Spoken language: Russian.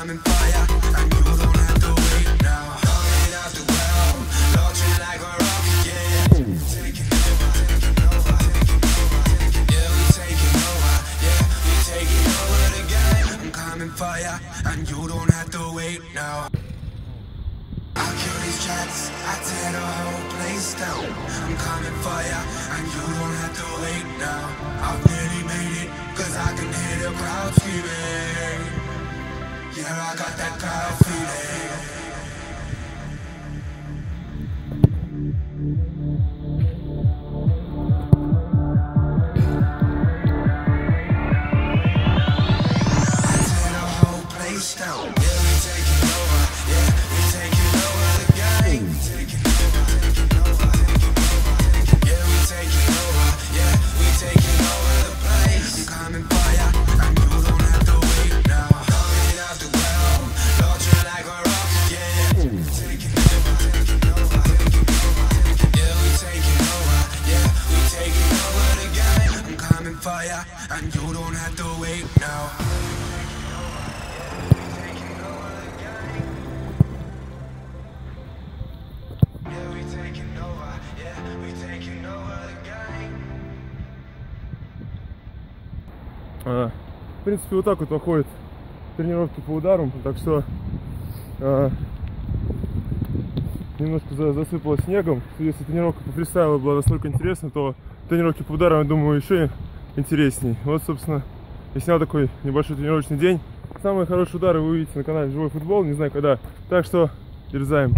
coming for ya, and you don't have to wait now. Coming off the launching like a rocket, yeah. Taking over, taking over, yeah, we taking over, yeah, we taking over the. I'm coming ya, and you don't have to wait now. I'll kill these tracks, I tear the whole place down. I'm coming ya, and you don't have to wait now. I've nearly made it, cause I can hear the crowd screaming. I got that crowd Ya, and you don't have to wait now. А, В принципе, вот так вот проходят тренировки по ударам, так что а, немножко за- засыпало снегом. Если тренировка по фристайлу была настолько интересна, то тренировки по ударам, я думаю, еще интересней. Вот, собственно, я снял такой небольшой тренировочный день. Самые хорошие удары вы увидите на канале Живой футбол, не знаю когда. Так что дерзаем.